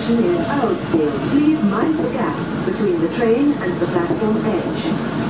station is Please mind the gap between the train and the platform edge.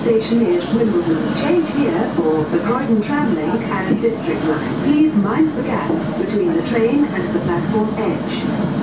station is Wimbledon. Change here for the Croydon Tramlink and District Line. Please mind the gap between the train and the platform edge.